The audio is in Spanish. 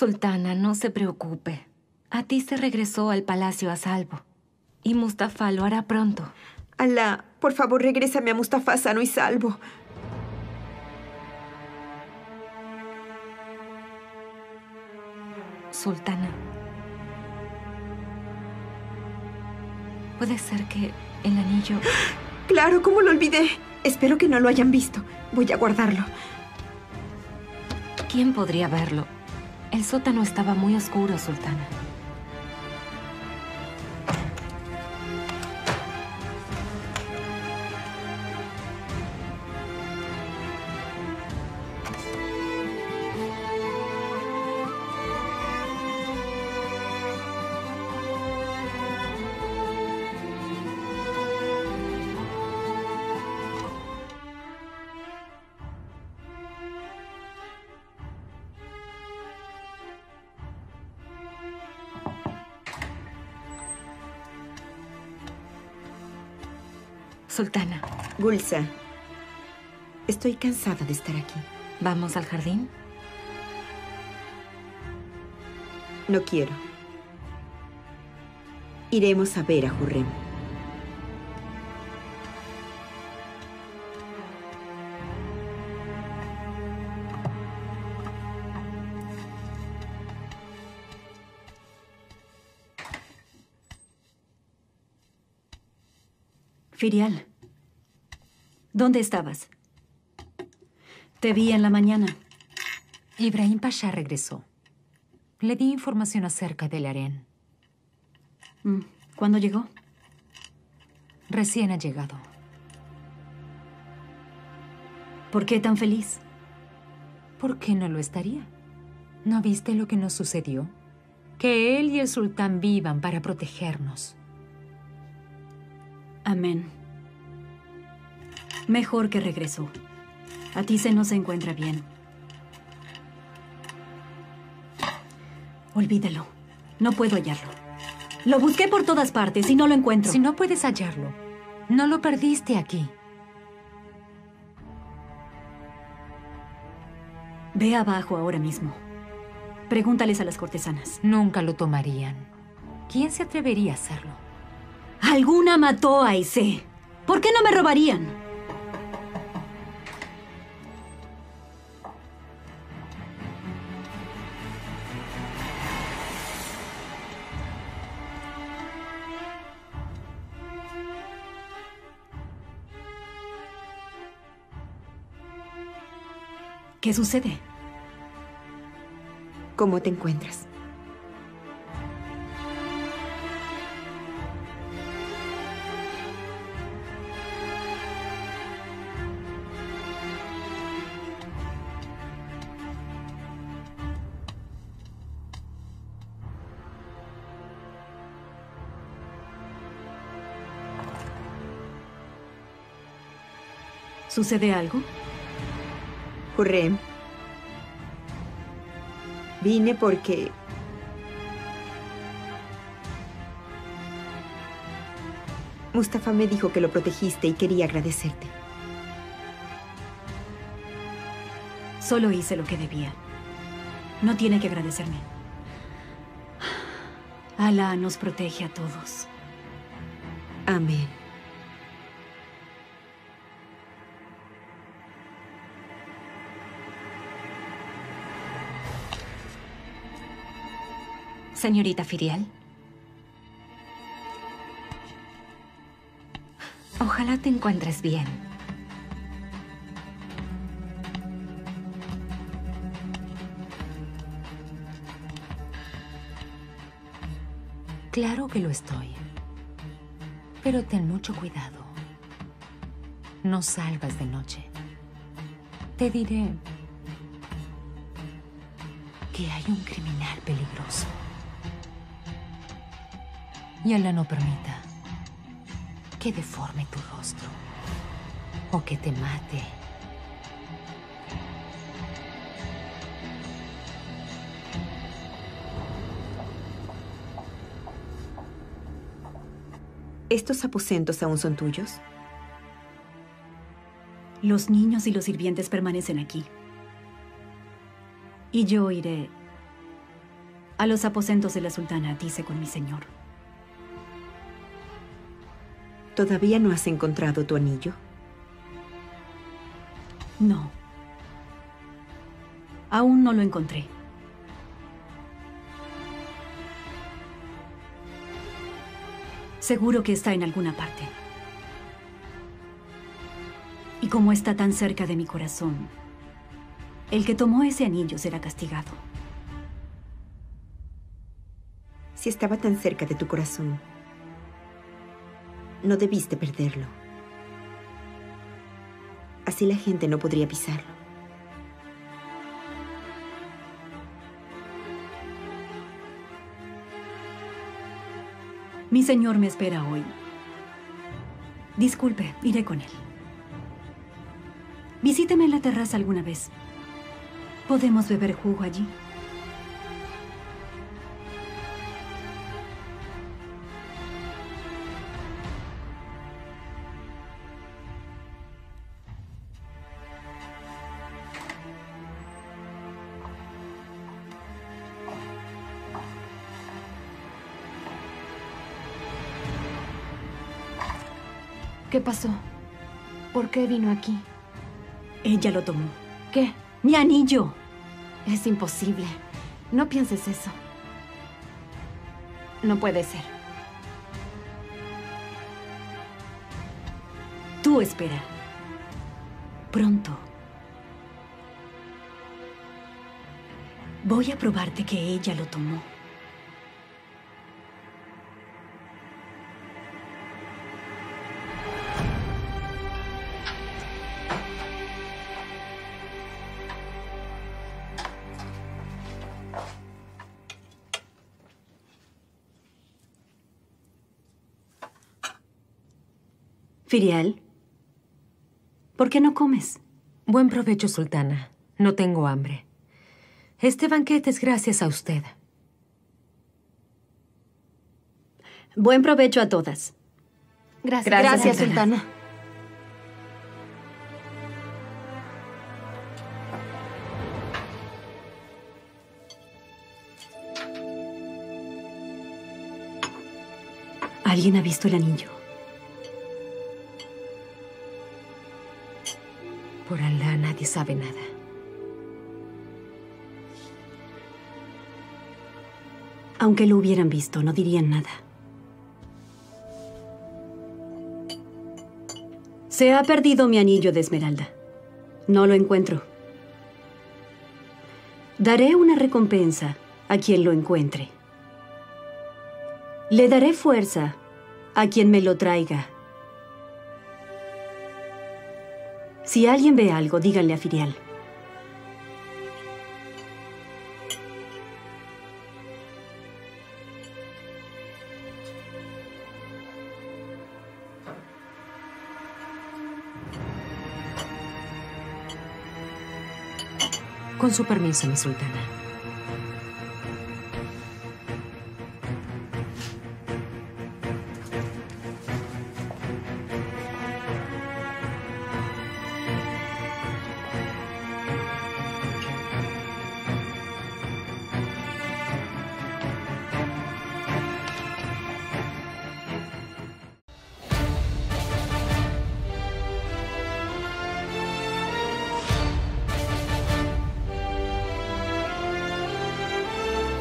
Sultana, no se preocupe. A ti se regresó al palacio a salvo. Y Mustafa lo hará pronto. Alá, por favor, regrésame a Mustafa sano y salvo. Sultana. Puede ser que el anillo... Claro, ¿cómo lo olvidé? Espero que no lo hayan visto. Voy a guardarlo. ¿Quién podría verlo? El sótano estaba muy oscuro, Sultana. Sultana. Gulsa, estoy cansada de estar aquí. ¿Vamos al jardín? No quiero. Iremos a ver a Hurrem. Firial, ¿dónde estabas? Te vi en la mañana. Ibrahim Pasha regresó. Le di información acerca del harén. Mm, ¿Cuándo llegó? Recién ha llegado. ¿Por qué tan feliz? ¿Por qué no lo estaría? ¿No viste lo que nos sucedió? Que él y el sultán vivan para protegernos. Amén. Mejor que regresó. A ti se no se encuentra bien. Olvídalo. No puedo hallarlo. Lo busqué por todas partes y no lo encuentro. Si no puedes hallarlo, no lo perdiste aquí. Ve abajo ahora mismo. Pregúntales a las cortesanas. Nunca lo tomarían. ¿Quién se atrevería a hacerlo? Alguna mató a Aisé. ¿Por qué no me robarían? ¿Qué sucede? ¿Cómo te encuentras? ¿Sucede algo? Hurrem. Vine porque... Mustafa me dijo que lo protegiste y quería agradecerte. Solo hice lo que debía. No tiene que agradecerme. Alá nos protege a todos. Amén. Señorita Firial. Ojalá te encuentres bien. Claro que lo estoy. Pero ten mucho cuidado. No salgas de noche. Te diré que hay un criminal peligroso. Y Allah no permita que deforme tu rostro o que te mate. ¿Estos aposentos aún son tuyos? Los niños y los sirvientes permanecen aquí. Y yo iré A los aposentos de la sultana, dice con mi señor. ¿Todavía no has encontrado tu anillo? No. Aún no lo encontré. Seguro que está en alguna parte. Y como está tan cerca de mi corazón, el que tomó ese anillo será castigado. Si estaba tan cerca de tu corazón, no debiste perderlo. Así la gente no podría pisarlo. Mi señor me espera hoy. Disculpe, iré con él. Visíteme en la terraza alguna vez. ¿Podemos beber jugo allí? ¿Qué pasó? ¿Por qué vino aquí? Ella lo tomó. ¿Qué? ¡Mi anillo! Es imposible. No pienses eso. No puede ser. Tú espera. Pronto. Voy a probarte que ella lo tomó. Firial, ¿por qué no comes? Buen provecho, sultana. No tengo hambre. Este banquete es gracias a usted. Buen provecho a todas. Gracias, Gracias, sultana. sultana. ¿Alguien ha visto el anillo? Por Alá, nadie sabe nada. Aunque lo hubieran visto, no dirían nada. Se ha perdido mi anillo de esmeralda. No lo encuentro. Daré una recompensa a quien lo encuentre. Le daré fuerza a quien me lo traiga. Si alguien ve algo, díganle a Firial. Con su permiso, mi sultana.